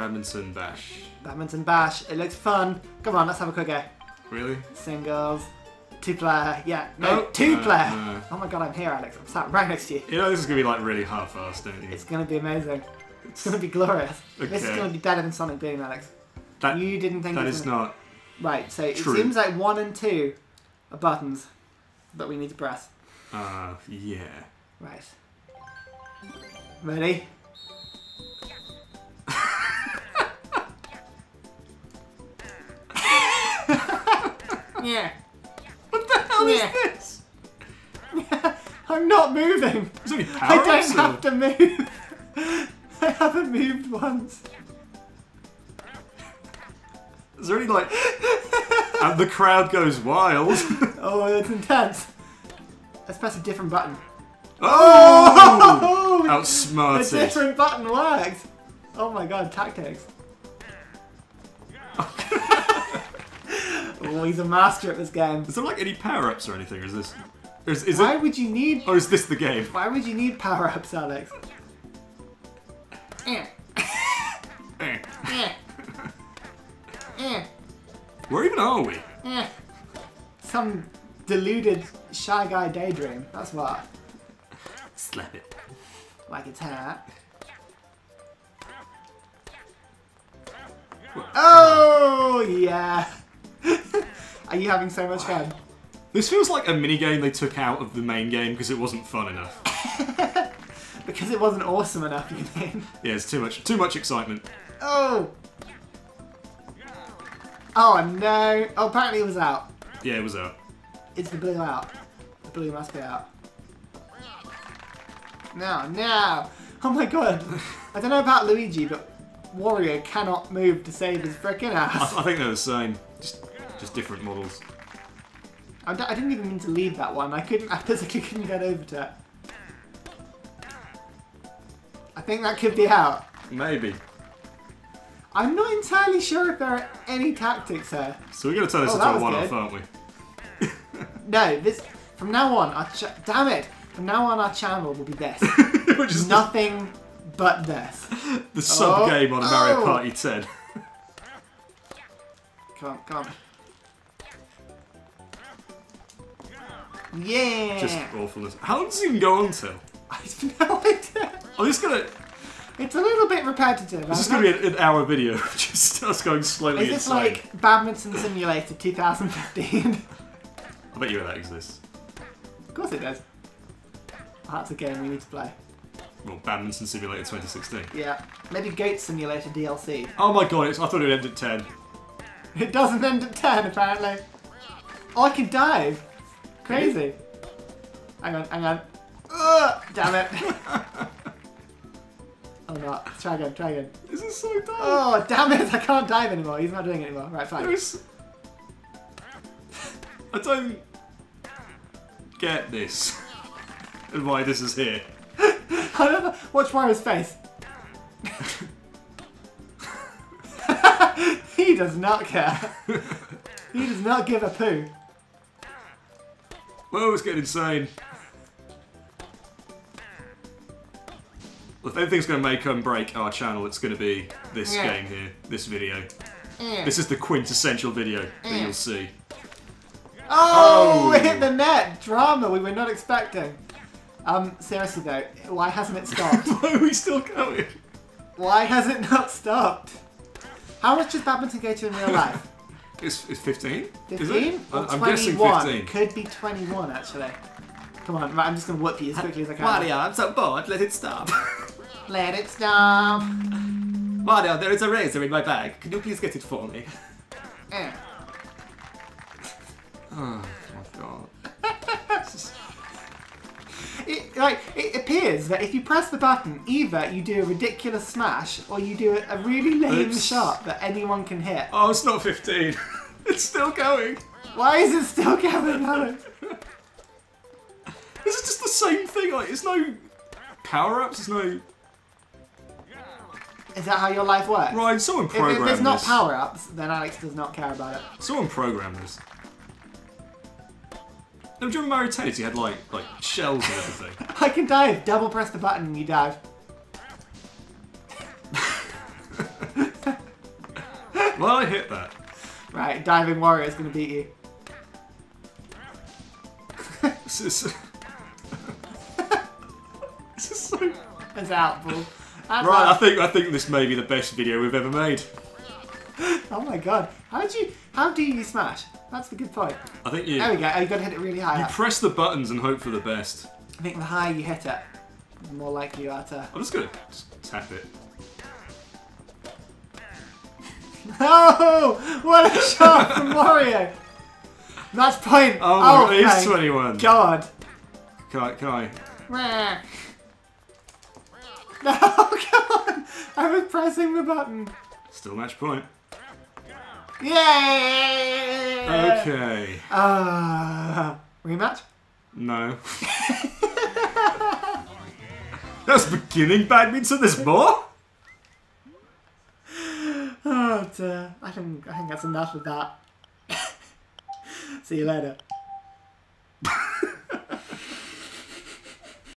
Badminton bash. Badminton bash. It looks fun. Come on, let's have a quick go. Really? Singles. Two player. Yeah. No, No. two No, player. no. Oh my god, I'm here, Alex. I'm sat right next to you. You know this is gonna be like really half-assed, don't you? It's gonna be amazing. It's gonna be glorious. This is gonna be better than Sonic Boom, Alex. That- you didn't think That gonna- not. Right, so True. it seems like one and two are buttons that we need to press. Uh, yeah. Right. Ready? Yeah. What the hell Yeah. is this? I'm not moving. Is there I don't or- have to move. I haven't moved once. Is there any like? and the crowd goes wild. Oh, it's intense. Let's press a different button. oh! Oh, a Outsmarted. different button works. Oh my god, tactics. Oh, he's a master at this game. Is there like any power-ups or anything? Or is this? Or is, is Why it? would you need? Or is this the game? Why would you need power-ups, Alex? Eh, Eh. eh, eh, Where even are we? eh. Some deluded shy guy daydream. That's what. Slap it. Like it's hat. Oh yeah. Are you having so much fun? This feels like a mini game they took out of the main game because it wasn't fun enough. Because it wasn't awesome enough, you mean? Yeah, it's too much. Too much excitement. Oh. Oh no. Oh, apparently it was out. Yeah, it was out. It's the blue out. The blue must be out. Now, now! Oh my god. I don't know about Luigi, but Wario cannot move to save his frickin' I, ass. I think they're the same. Just, just different models. I, d- I didn't even mean to leave that one. I couldn't. I physically couldn't get over to it. I think that could be out. Maybe. I'm not entirely sure if there are any tactics here. So we're gonna turn this Oh, into a one-off, aren't we? No, this from now on. Our ch- damn it! From now on, our channel will be this. Which is Nothing but this. the sub oh, game on a Mario Oh. Party 10. Come on, come on. Yeah. Just awfulness. How long does it even go on till? I have no idea. I'm just gonna. It's a little bit repetitive. This is gonna be an, an hour video just us going slowly Is this insane. like Badminton Simulator 2015? I bet you that exists. of course it does. Oh, that's a game we need to play. Well, Badminton Simulator 2016. Yeah. Maybe Goat Simulator DLC. Oh my god, it's, I thought it would end at 10. It doesn't end at 10, apparently. Oh, I can dive. Crazy. Hang on, hang on. Ugh, damn it. oh, no. Try again, try again. This is so dumb. Oh, damn it. I can't dive anymore. He's not doing it anymore. Right, fine. There's... I don't get this. and why this is here. I don't. Watch Mario's face. he does not care. he does not give a poo. Whoa, it's getting insane. If anything's going to make and break our channel, it's going to be this Yeah. game here, this video. Eh. This is the quintessential video that Mm. you'll see. Oh, Oh. it hit the net. Drama we were not expecting. Um, seriously though, why hasn't it stopped? Why are we still going? why has it not stopped? How much does badminton go to in real life? It's, it's 15? Is 15? it? I'm guessing 15. Could be 21 actually. Come on, right, I'm just gonna whip you as quickly as I can. Mario, I'm so bored. Let it stop. Let it stop. Mario, there is a razor in my bag. Can you please get it for me? Eh. Oh my god. It, like, it appears that if you press the button, either you do a ridiculous smash or you do a, really lame It's- shot that anyone can hit. Oh, it's not 15. it's still going. Why is it still going on? This is just the same thing. Like, there's no power ups. There's no. Is that how your life works? Ryan, someone programmed if there's not power ups, then Alex does not care about it. Someone programmed this. No, do you remember Mario Tennis? He had like like shells and everything. I can dive. Double press the button and you dive. Well, I hit that. Right, diving warrior is going to beat you. This is. this is so. It's out, bull. Right, I think I think this may be the best video we've ever made. Oh my god. How do you how do you smash? That's the good point. I think you There we go. Oh, you got to hit it really high. you up. press the buttons and hope for the best. I think the higher you hit it, the more likely you are to. I'm just gonna just tap it. Oh, what a shot from Mario! That's point. Oh, oh it is my 21. God. Can I? Can I? No, come on! I was pressing the button. Still match point. Yay! Okay. Uh, rematch? No. That's beginning badminton. There's more. Dear. I think I think that's enough of that. See you later.